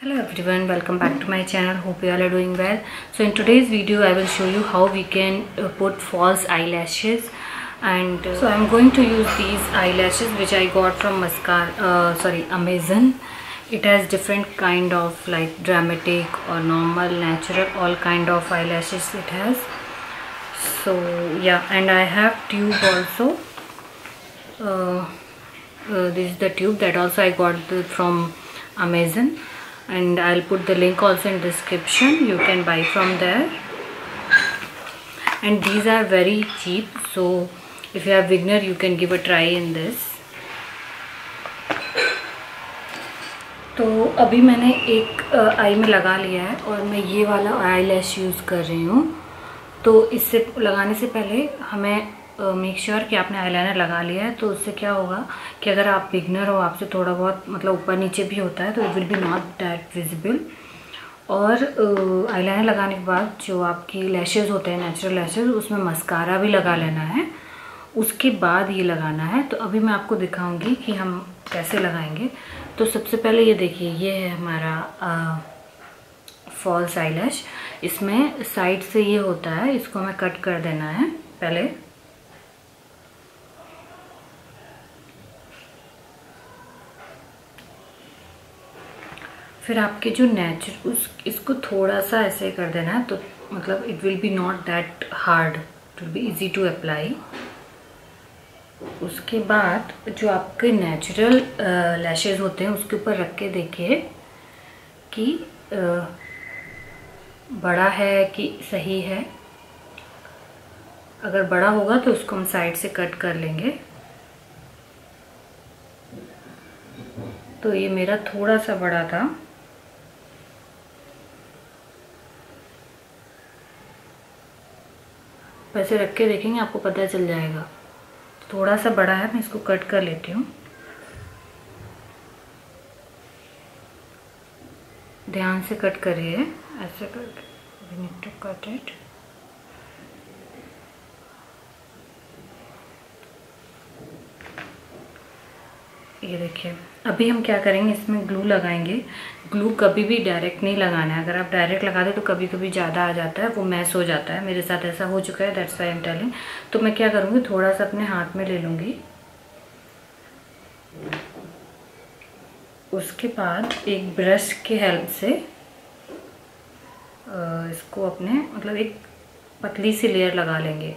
hello everyone welcome back to my channel. Hope you all are doing well. So in today's video i will show you how we can uh, put false eyelashes and uh, so i'm going to use these eyelashes which i got from mascara uh, sorry amazon. It has different kind of like dramatic or normal natural all kind of eyelashes it has. So yeah and i have tube also. Uh, uh, this is the tube that also i got from amazon and I'll put the link also in description you can buy from there and these are very cheap so if you have beginner you can give a try in this तो अभी मैंने एक आई में लगा लिया है और मैं ये वाला आई लैश यूज़ कर रही हूँ तो इससे लगाने से पहले हमें मेक श्योर sure कि आपने आईलाइनर लगा लिया है तो उससे क्या होगा कि अगर आप बिगनर हो, आपसे थोड़ा बहुत मतलब ऊपर नीचे भी होता है तो it will be not that visible और आईलाइनर लगाने के बाद जो आपकी लैशेज़ होते हैं नेचुरल लैशेज़ उसमें मस्कारा भी लगा लेना है। उसके बाद ये लगाना है तो अभी मैं आपको दिखाऊँगी कि हम कैसे लगाएँगे। तो सबसे पहले ये देखिए, ये है हमारा फॉल्स आईलैश इसमें साइड से ये होता है, इसको हमें कट कर देना है, पहले। फिर आपके जो नेचुर उस इसको थोड़ा सा ऐसे कर देना है तो मतलब it will be not that hard it will be easy to apply उसके बाद जो आपके नेचुरल लैशेज होते हैं उसके ऊपर रख के देखिए कि uh, बड़ा है कि सही है। अगर बड़ा होगा तो उसको हम साइड से कट कर लेंगे। तो ये मेरा थोड़ा सा बड़ा था। वैसे रख के देखेंगे, आपको पता चल जाएगा। थोड़ा सा बड़ा है, मैं इसको कट कर लेती हूँ। ध्यान से कट करिए। ऐसे करके नीड टू कट इट ये देखिए, अभी हम क्या करेंगे, इसमें ग्लू लगाएँगे। ग्लू कभी भी डायरेक्ट नहीं लगाना है। अगर आप डायरेक्ट लगा दें तो कभी कभी ज़्यादा आ जाता है, वो मैस हो जाता है। मेरे साथ ऐसा हो चुका है दैट्स वाई एम टेलिंग तो मैं क्या करूँगी थोड़ा सा अपने हाथ में ले लूँगी। उसके बाद एक ब्रश के हेल्प से इसको अपने मतलब एक पतली सी लेयर लगा लेंगे।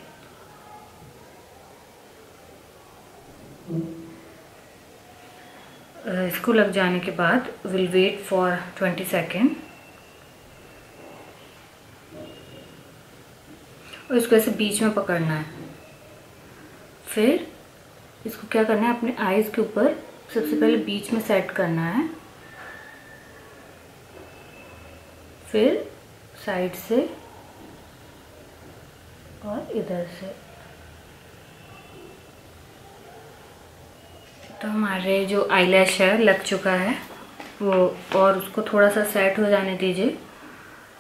इसको लग जाने के बाद will wait for twenty second और इसको ऐसे बीच में पकड़ना है। फिर इसको क्या करना है? अपने आईज के ऊपर सबसे पहले बीच में सेट करना है। फिर साइड से और इधर से। तो हमारे जो आईलैश है, लग चुका है। वो और उसको थोड़ा सा सेट हो जाने दीजिए।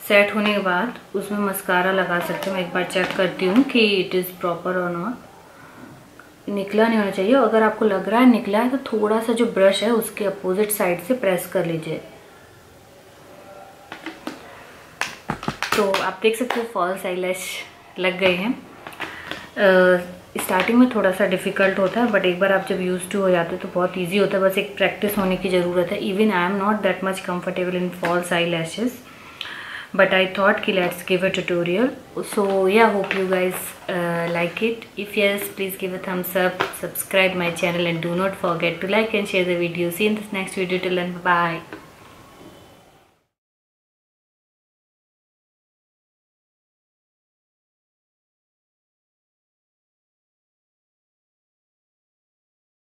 सेट होने के बाद उसमें मस्कारा लगा सकते हैं। मैं एक बार चेक करती हूँ कि इट इज़ प्रॉपर और नॉट निकला नहीं होना चाहिए। अगर आपको लग रहा है निकला है तो थोड़ा सा जो ब्रश है, उसके अपोजिट साइड से प्रेस कर लीजिए। तो आप देख सकते हो फॉल्स आईलैश लग गए हैं। स्टार्टिंग में थोड़ा सा डिफ़िकल्ट होता है बट एक बार आप जब यूज़ टू हो जाते हो तो बहुत ईजी होता है। बस एक प्रैक्टिस होने की ज़रूरत है। Even I am not that much comfortable in false eye lashes but I thought की let's give a tutorial so या hope you guys like it if yes please give a हम सब subscribe my channel and do not forget to like and share the video see in this next video to learn bye